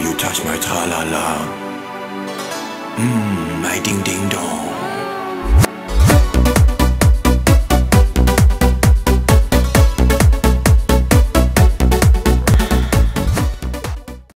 You touch my tra la la. Mmm, my ding ding.